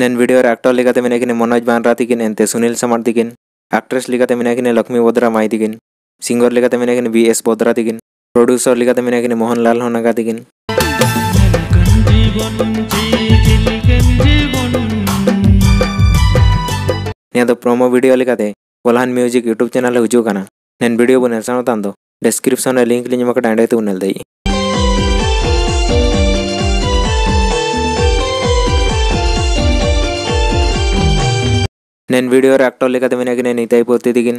नेन video actor लेकाते मेनाकिन मनोज बानरा तिकिन एंते सुनील समार तिकिन एक्ट्रेस लेकाते मेनाकिन लक्ष्मी बोद्रा माई तिकिन सिंगर लेकाते मेनाकिन बी एस बोद्रा तिकिन प्रोड्यूसर लेकाते मेनाकिन मोहनलाल होनागा तिकिन निया तो प्रोमो वीडियो लेकाते कोल्हान म्यूज़िक यूट्यूब चैनल हजू कना नेन वीडियो बन डिस्क्रिप्शन लिंक लिंक मका डांडे तू नेल दई नेन वीडियो एक्टर लेकाते मेनाकिने नीताई पोती दिगिन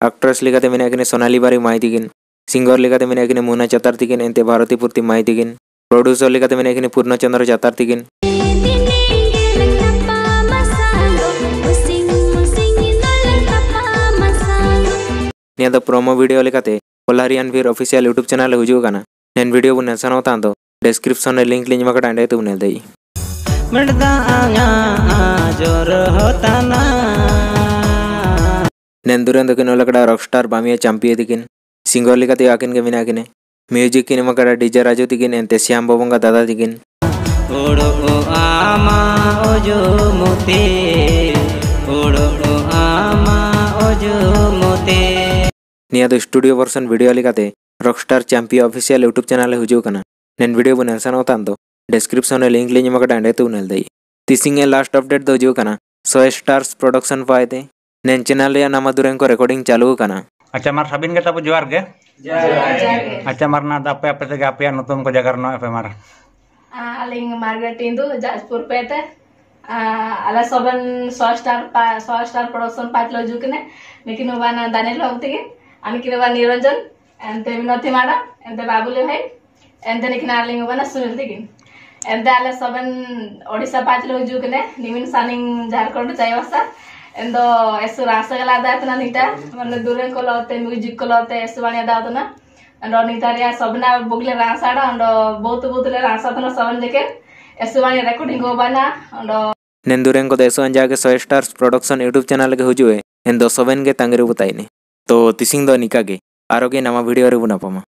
एक्ट्रेस लेकाते मेनाकिने सोनाली बारी माई दिगिन सिंगर मेनाकिने मुना चतर दिगिन एंते भारती पूर्ति माई दिगिन प्रोड्यूसर लेकाते मेनाकिने पूर्णचंद्र चतर दिगिन निया द प्रोमो वीडियो लेकाते कोल्हारियन फिर ऑफिशियल यूट्यूब चैनल हुजू काना। नेन वीडियो बुन नेसन तांदो डिस्क्रिप्शन में लिंक लिंक मका डांडे तू नेल दई। नेंदुरन दकिन ओलकड़ा रॉकस्टार बामिया चैंपियन दिकिन सिंगर लिकाते आकिन के मिनाकिने म्यूज़िक किन मकड़ा डीजे राजू दिकिन एंते श्याम बाबूँगा दादा दिकिन ओड़ो ओ आमा ओजो मोते ओड़ो ओ आमा ओजो मोते निया दो studio version video लिकाते rockstar champion official YouTube channel हुजू कना नेन वीडियो बन डिस्क्रिप्शन लिंक लिंक मैं डेत उदिंग लास्ट अपडेट दो जीवकना सो स्टार्स प्रोडक्शन फ़ायदे नैन चैनल नमदूर को रिकॉर्डिंग चालू करना अच्छा मार सभी के तब ज़ोर गे अच्छा मार ना दापे आपे तक आपे आनो तुम को जगर नो आपे मार आलिंग मार गे टीन दो जासपुर पे थे अलग सबन सौ स्टार सौ प्रोडक्शन पाँच लोग जुके लेकिन वो बान दानिश लोग थे अन्य किन बान निरंजन एंड ते विनोद मारा एंड ते बाबूले भाई एंड ते निकना आलिंग ଏନ୍ତା ହେଲେ ସବେନ୍ ଓଡ଼ିଶା ପାଞ୍ଚ ଲୋକ ଯୁଗଲେ ନିମିନ ସାନିଂ ଝାଡ଼ଖଣ୍ଡ ଚାଇବାସା ଏନ୍ଦ ଏସୁ ରାସଗଲା ଦାତନା ନିଟା ମାନେ ଦୂରେ କଲତେ ମ୍ୟୁଜିକ୍ କଲତେ ଏସୁ ବାଣିଆ ଦାତନା ಅಂಡ್ ನಿಂತಾರಿಯ ಸಬ್ನ ಬುಗ್ಲೆ ರಾಸಾಡ ಅಂಡ್ ಬೋತು ಬೂತುಲೆ ರಾಸಾತನ ಸವನ್ ಜಕೆ ಎಸುವಾಣಿ ರೆಕಾರ್ಡಿಂಗ್ ಹೋಬಾನ ಅಂಡ್ ನೆಂದುರೆಂಗೋ ದೇಸುವನ್ ಜಾಗೆ ಸೋಯ ಸ್ಟಾರ್ಸ್ ಪ್ರೊಡಕ್ಷನ್ ಯೂಟ್ಯೂಬ್ ಚಾನಲ್ ಗೆ ಹುಜುವೆ ಎಂದೋ ಸವೆನ್ ಗೆ ತಂಗಿರು ତାଙ୍ଗରେ ବୁତାଇନି ତ ದೋ ನಿಕಾಗೆ ಆರೋಗ್ಯ ನಮ್ಮ ವಿಡಿಯೋ ರಿಬು ನಪಮ